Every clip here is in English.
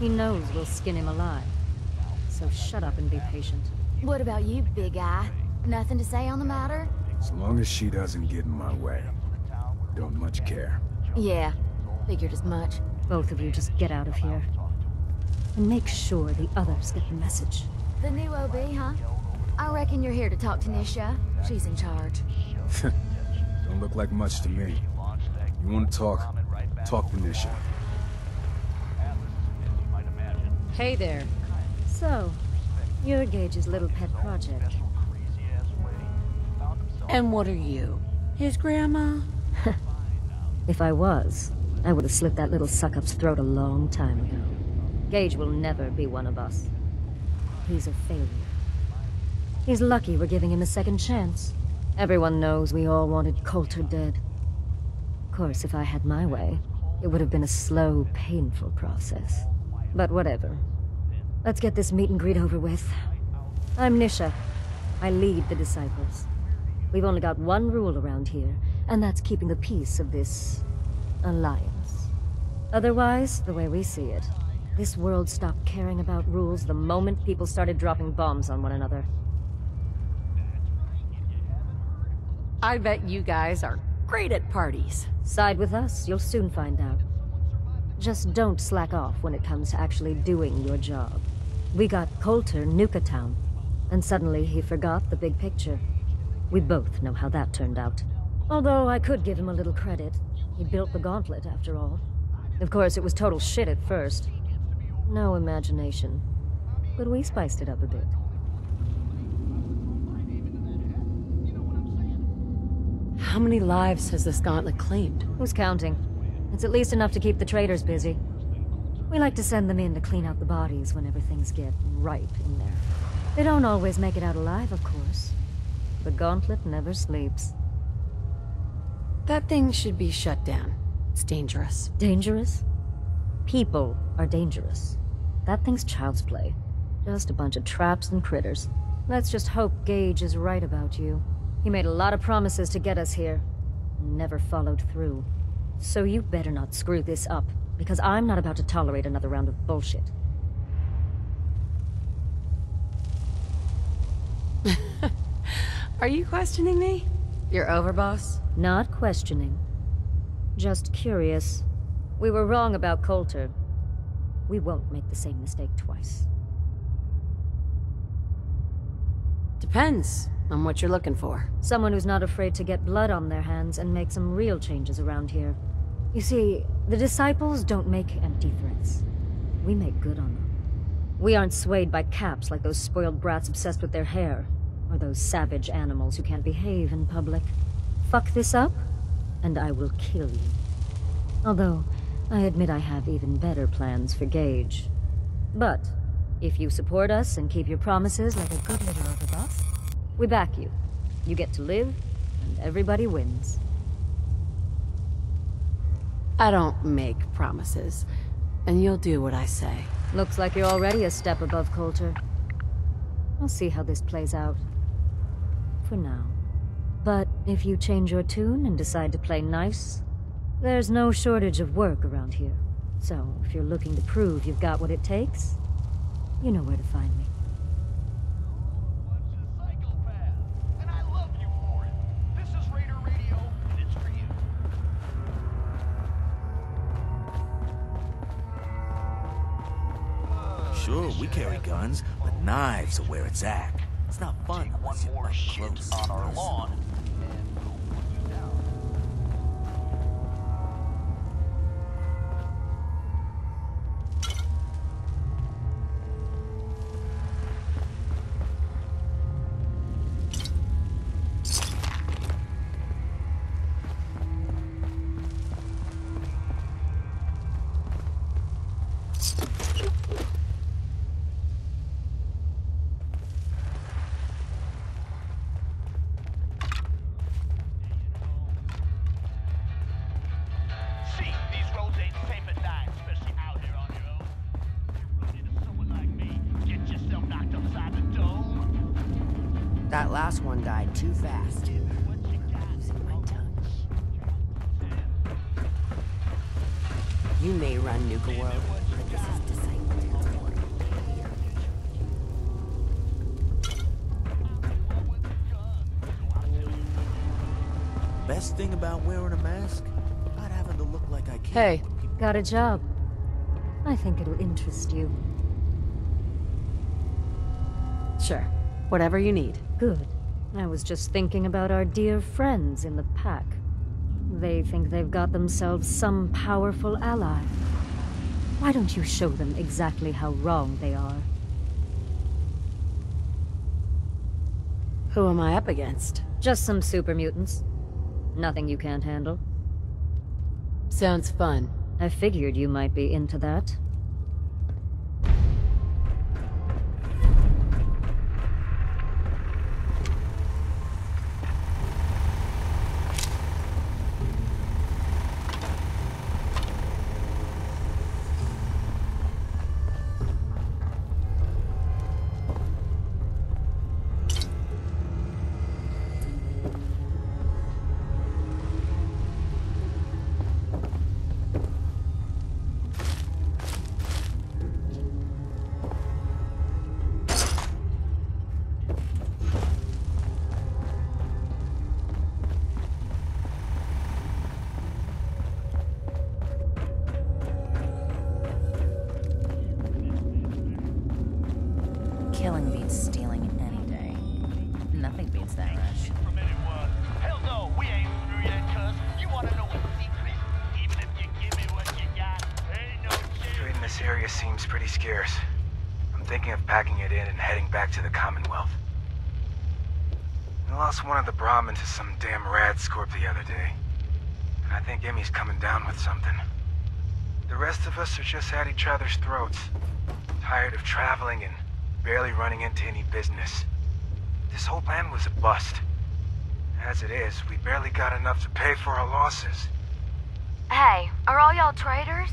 He knows we'll skin him alive. So shut up and be patient. What about you, big guy? Nothing to say on the matter? As long as she doesn't get in my way. Don't much care. Yeah, figured as much. Both of you just get out of here. And make sure the others get the message. The new OB, huh? I reckon you're here to talk to Nisha. She's in charge. Don't look like much to me. You want to talk? Talk to Nisha. Hey there. So, you're Gage's little pet project. And what are you? His grandma? If I was, I would have slit that little suck-up's throat a long time ago. Gage will never be one of us. He's a failure. He's lucky we're giving him a second chance. Everyone knows we all wanted Colter dead. Of course, if I had my way, it would have been a slow, painful process. But whatever. Let's get this meet and greet over with. I'm Nisha. I lead the Disciples. We've only got one rule around here, and that's keeping the peace of this... alliance. Otherwise, the way we see it, this world stopped caring about rules the moment people started dropping bombs on one another. I bet you guys are great at parties. Side with us, you'll soon find out. Just don't slack off when it comes to actually doing your job. We got Colter Nuka Town, and suddenly he forgot the big picture. We both know how that turned out. Although I could give him a little credit. He built the gauntlet, after all. Of course, it was total shit at first. No imagination. But we spiced it up a bit. How many lives has this gauntlet claimed? Who's counting? It's at least enough to keep the traders busy. We like to send them in to clean out the bodies whenever things get ripe in there. They don't always make it out alive, of course. The gauntlet never sleeps. That thing should be shut down. It's dangerous. Dangerous? People are dangerous. That thing's child's play. Just a bunch of traps and critters. Let's just hope Gage is right about you. He made a lot of promises to get us here. Never followed through. So you better not screw this up, because I'm not about to tolerate another round of bullshit. Are you questioning me? Your overboss? Not questioning. Just curious. We were wrong about Colter. We won't make the same mistake twice. Depends on what you're looking for. Someone who's not afraid to get blood on their hands and make some real changes around here. You see, the Disciples don't make empty threats. We make good on them. We aren't swayed by caps like those spoiled brats obsessed with their hair, or those savage animals who can't behave in public. Fuck this up, and I will kill you. Although, I admit I have even better plans for Gage. But, if you support us and keep your promises like a good little overboss, we back you. You get to live, and everybody wins. I don't make promises, and you'll do what I say. Looks like you're already a step above Colter. We'll see how this plays out. For now. But if you change your tune and decide to play nice, there's no shortage of work around here. So, if you're looking to prove you've got what it takes, you know where to find me. Carry guns, but knives are where it's at. It's not fun unless you're more up shit close on our lawn. that last one died too fast. You may run Nuka World, but this is Disciple Best thing about wearing a mask? Not having to look like I can. Hey, got a job. I think it'll interest you. Sure. Whatever you need. Good. I was just thinking about our dear friends in the pack. They think they've got themselves some powerful ally. Why don't you show them exactly how wrong they are? Who am I up against? Just some super mutants. Nothing you can't handle. Sounds fun. I figured you might be into that. Nothing beats that rush. Hell no, we ain't through yet, cuz. You wanna know what's secret? Even if you give me what you got, ain't no chance. Trade in this area seems pretty scarce. I'm thinking of packing it in and heading back to the Commonwealth. We lost one of the Brahmins to some damn rad scorp the other day. And I think Emmy's coming down with something. The rest of us are just at each other's throats. Tired of traveling and barely running into any business. This whole plan was a bust. As it is, we barely got enough to pay for our losses. Hey, are all y'all traders?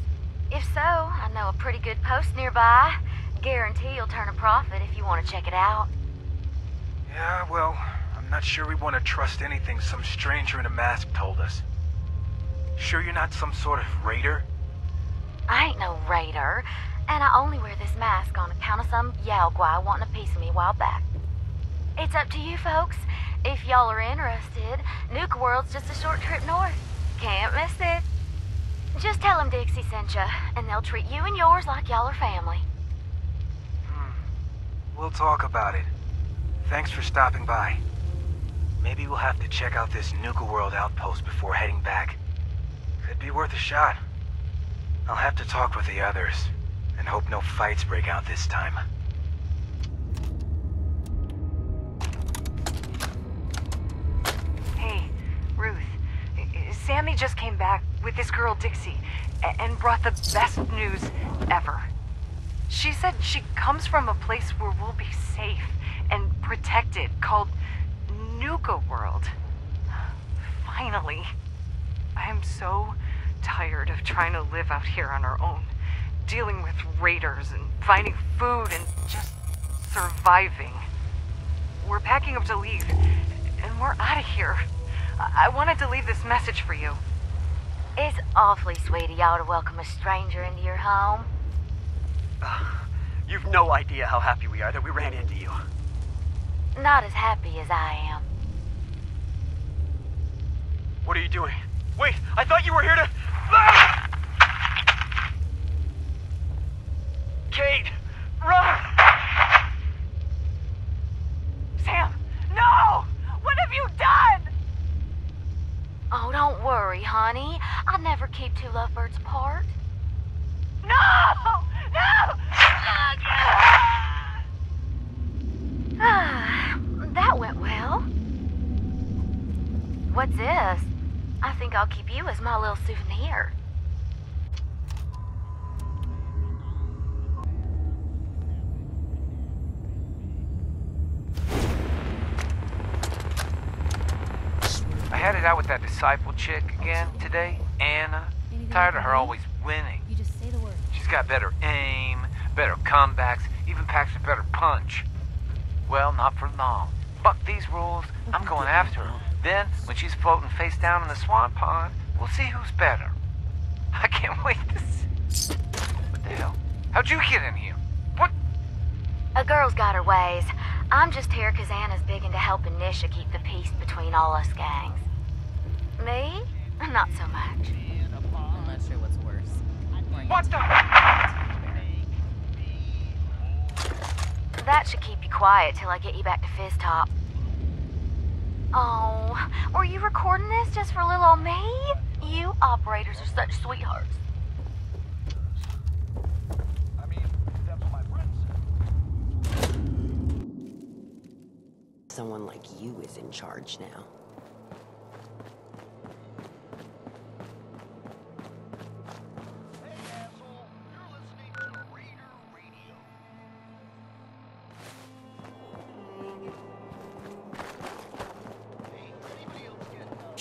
If so, I know a pretty good post nearby. Guarantee you'll turn a profit if you want to check it out. Yeah, well, I'm not sure we want to trust anything some stranger in a mask told us. Sure you're not some sort of raider? I ain't no raider, and I only wear this mask on account of some Yao Guai wanting a piece of me a while back. It's up to you folks. If y'all are interested, Nuka World's just a short trip north. Can't miss it. Just tell them Dixie sent ya, and they'll treat you and yours like y'all are family. Hmm. We'll talk about it. Thanks for stopping by. Maybe we'll have to check out this Nuka World outpost before heading back. Could be worth a shot. I'll have to talk with the others, and hope no fights break out this time. Sammy just came back with this girl Dixie and brought the best news ever. She said she comes from a place where we'll be safe and protected called Nuka World. Finally. I'm so tired of trying to live out here on our own, dealing with raiders and finding food and just surviving. We're packing up to leave, and we're out of here. I, I wanted to leave this message for you. It's awfully sweet of y'all to welcome a stranger into your home. You've no idea how happy we are that we ran into you. Not as happy as I am. What are you doing? Wait, I thought you were here to. Ah! Kate, run! Sam, no! What have you done? Oh, don't worry, honey. I never keep two lovebirds apart. No! No! Ah, that went well. What's this? I think I'll keep you as my little souvenir. Out with that disciple chick again today, Anna. Tired of her always winning. You just say the word. She's got better aim, better comebacks, even packs a better punch. Well, not for long. Fuck these rules. I'm going after her. Then, when she's floating face down in the swan pond, we'll see who's better. I can't wait to see. What the hell? How'd you get in here? What? A girl's got her ways. I'm just here 'cause Anna's big into helping Nisha keep the peace between all us gangs. Me? Not so much. I'm not sure what's worse. What the? That should keep you quiet till I get you back to Fizztop. Oh, were you recording this just for little old me? You operators are such sweethearts. Someone like you is in charge now.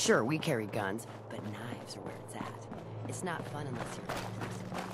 Sure, we carry guns, but knives are where it's at. It's not fun unless you're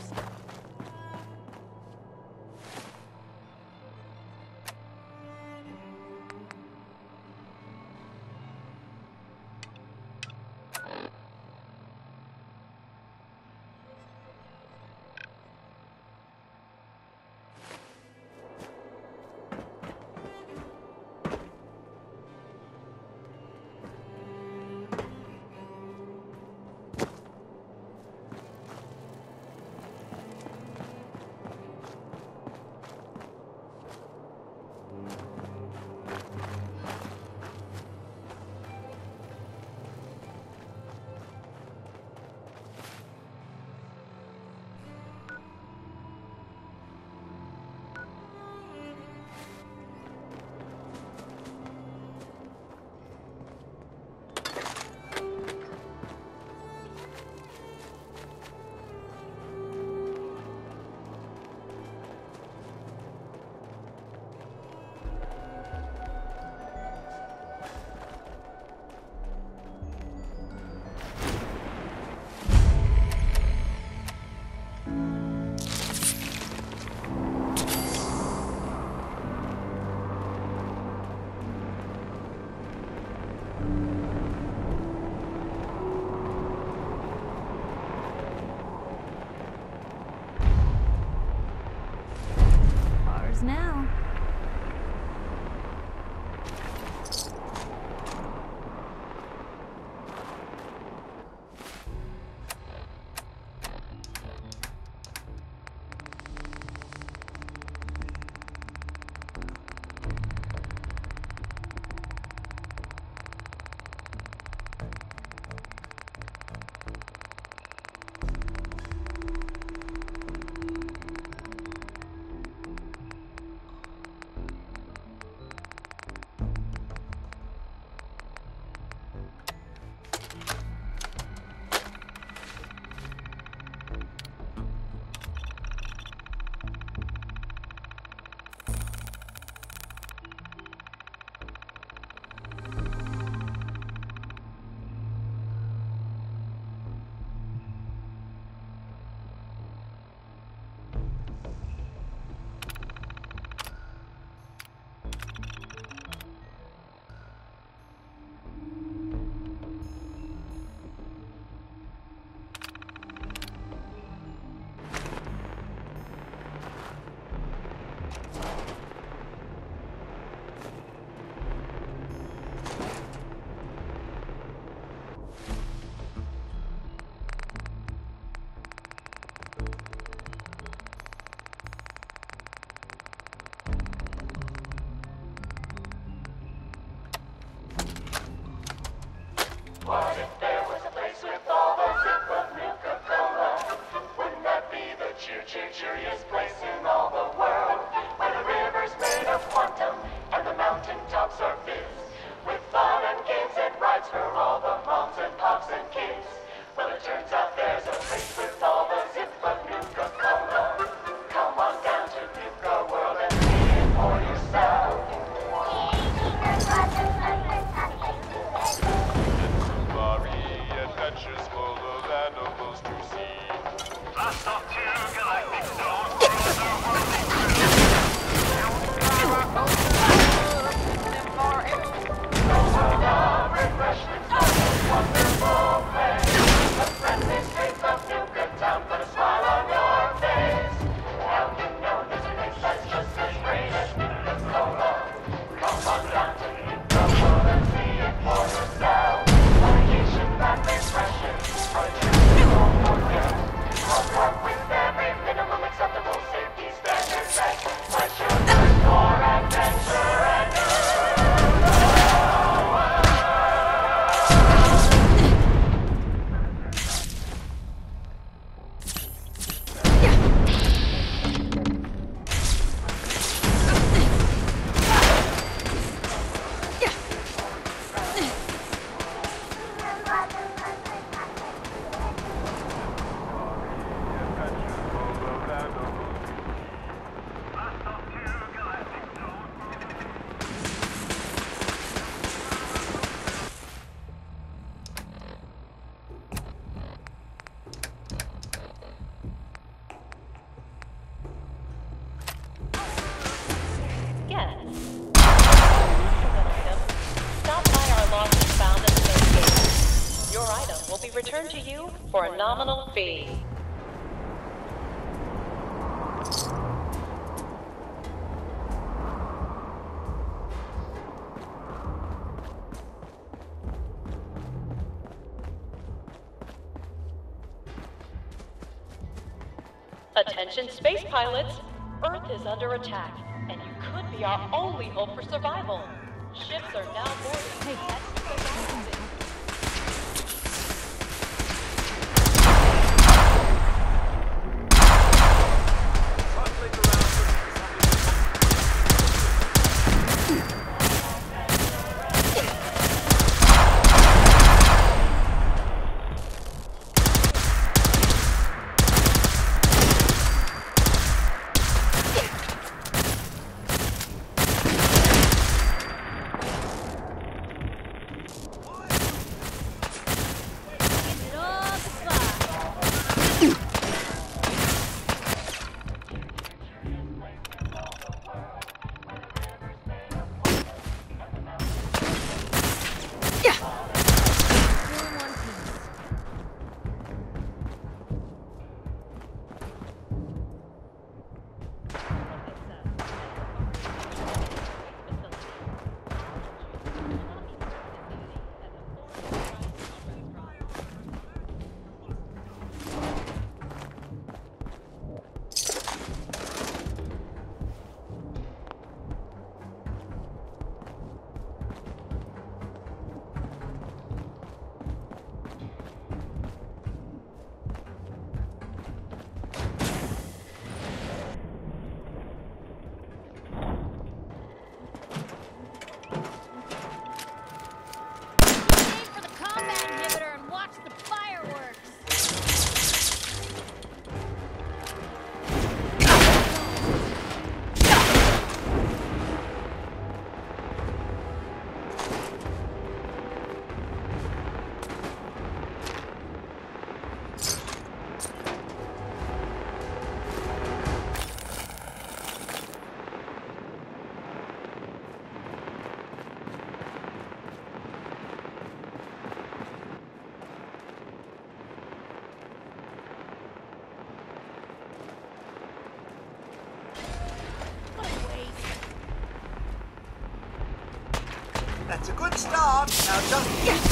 returned to you for a nominal fee. Attention space pilots, Earth is under attack, and you could be our only hope for survival. That's a good start. Now just...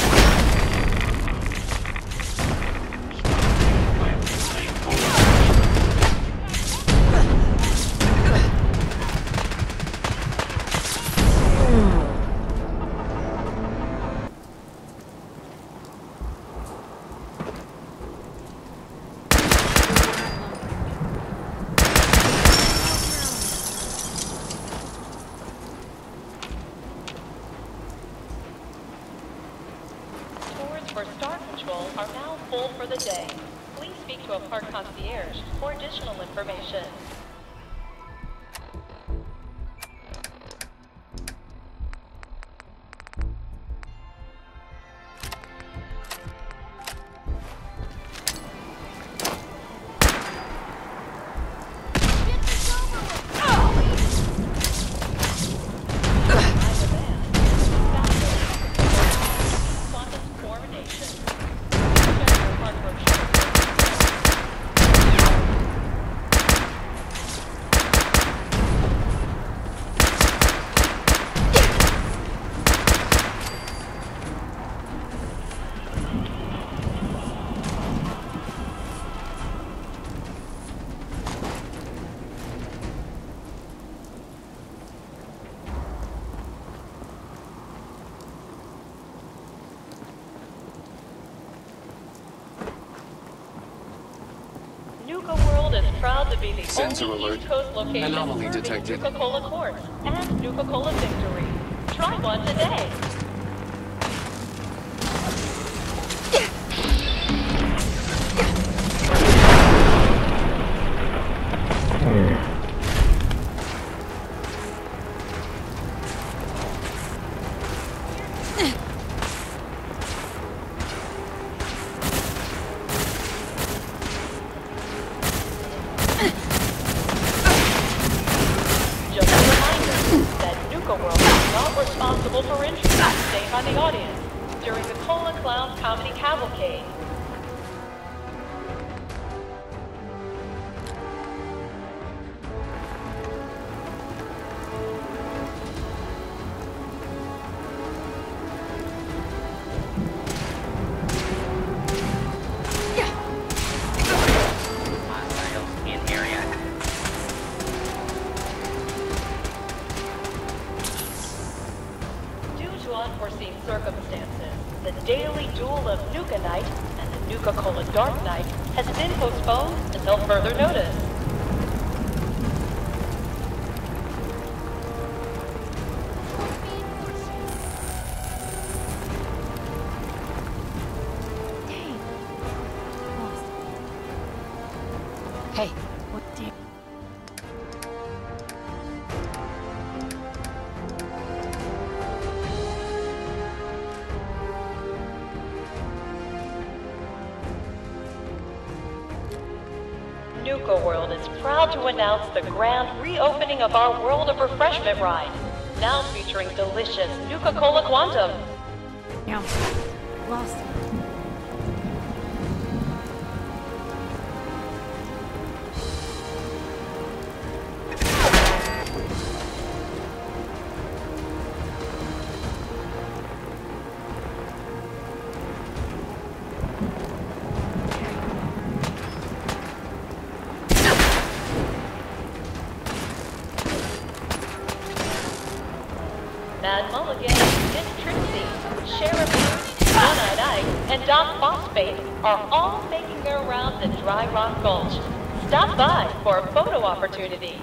Sensor alert. East Coast location Anomaly detected. Nuka-Cola Quartz and Nuka-Cola Victory. Try one today. Proud to announce the grand reopening of our World of Refreshment ride, now featuring delicious Nuka-Cola Quantum. Yeah. Lost. Mulligan, Miss Trixie, Sheriff One-Eyed Ike, and Doc Phosphate are all making their rounds in Dry Rock Gulch. Stop by for a photo opportunity.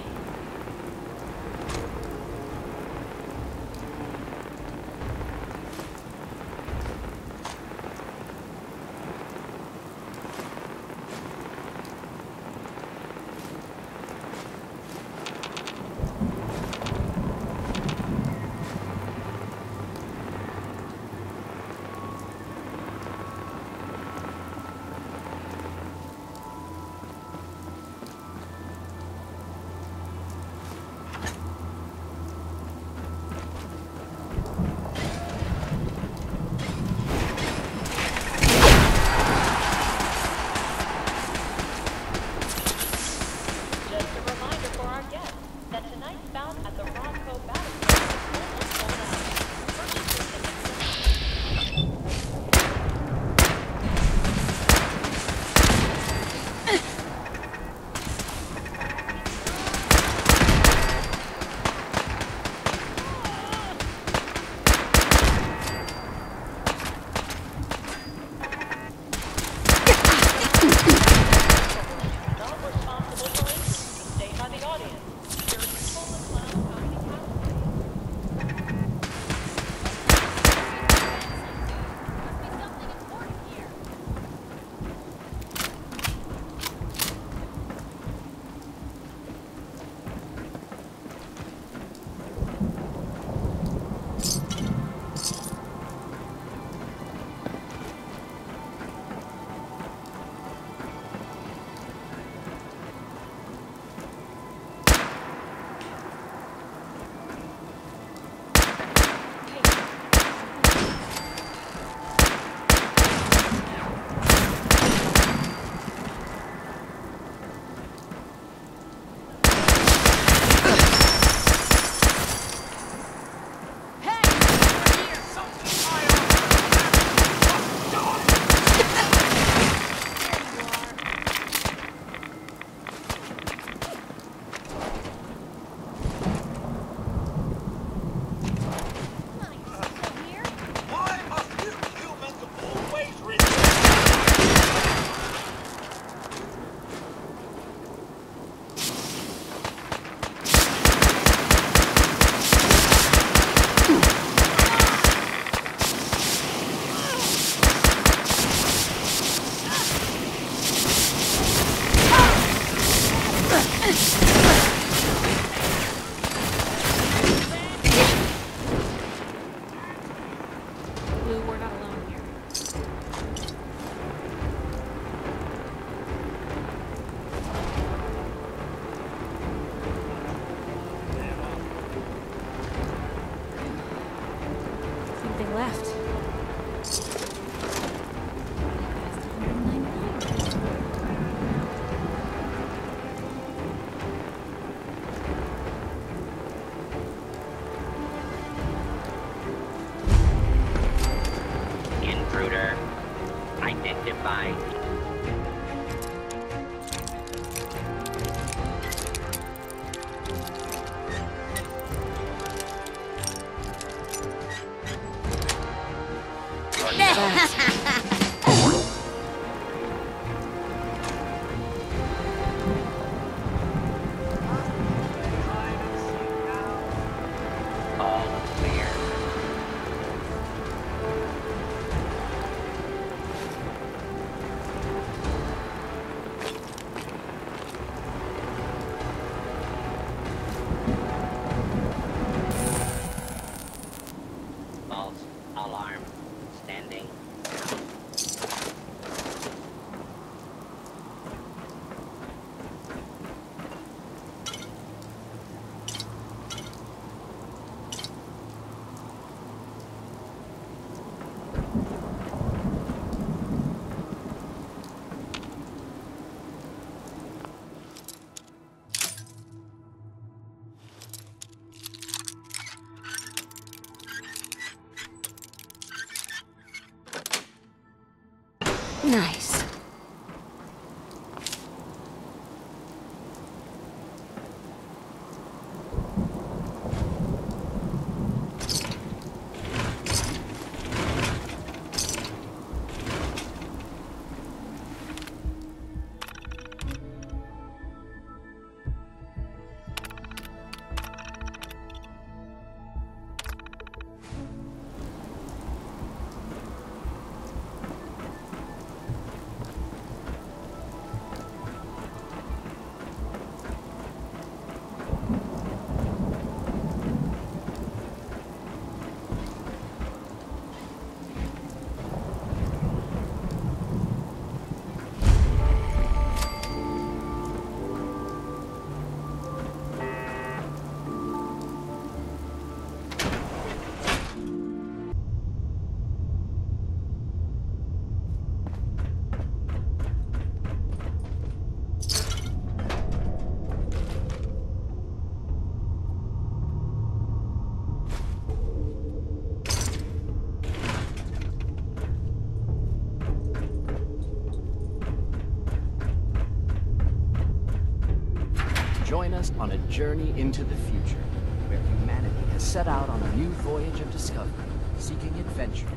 Journey into the future, where humanity has set out on a new voyage of discovery, seeking adventure.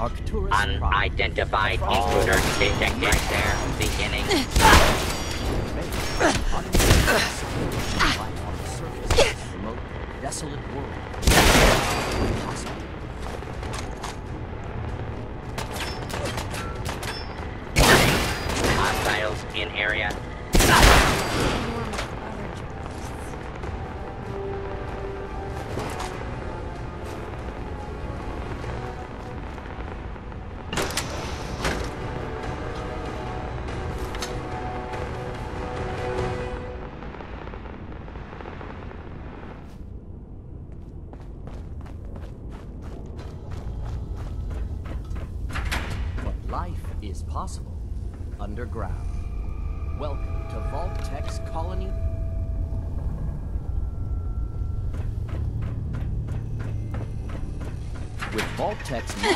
Arcturus Unidentified intruder detected. Right there, beginning. On the surface of a remote, desolate world. Impossible. Hostiles in area. With Vault